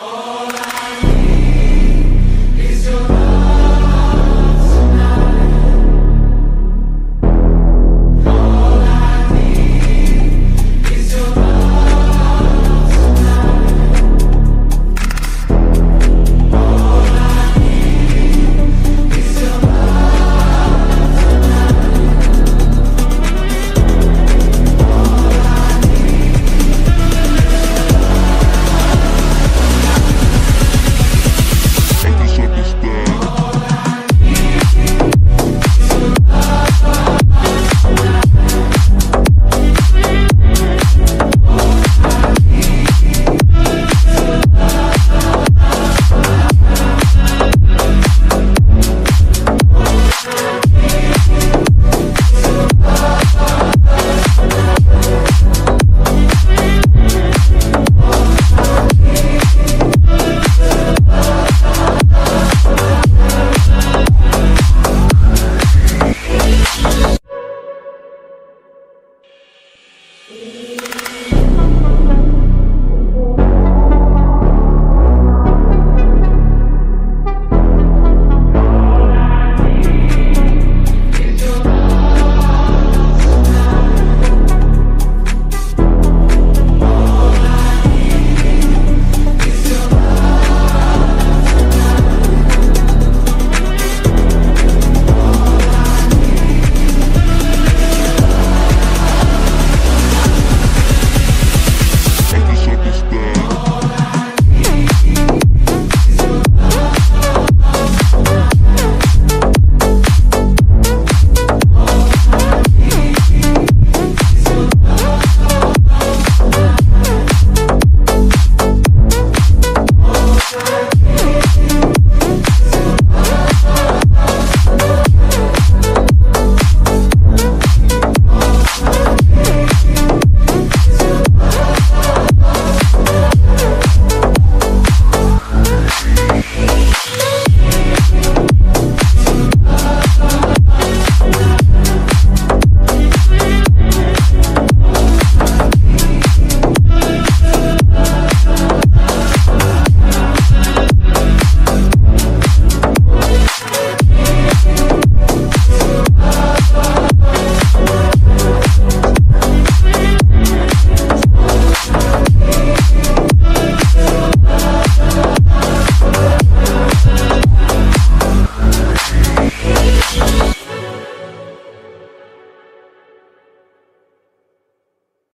Oh.